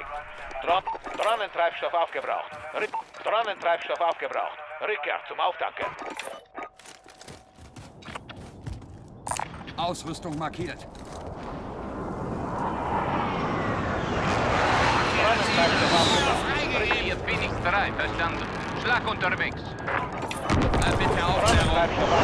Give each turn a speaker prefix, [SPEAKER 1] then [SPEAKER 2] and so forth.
[SPEAKER 1] beschädigt. Dron Drohnentreibstoff aufgebraucht. R Drohnentreibstoff aufgebraucht. Rückkehr zum Auftanken.
[SPEAKER 2] Ausrüstung markiert.
[SPEAKER 1] Jetzt aufgebraucht.
[SPEAKER 3] ich Phoenix verstanden. Schlag unterwegs. Bleib bitte
[SPEAKER 1] auf der.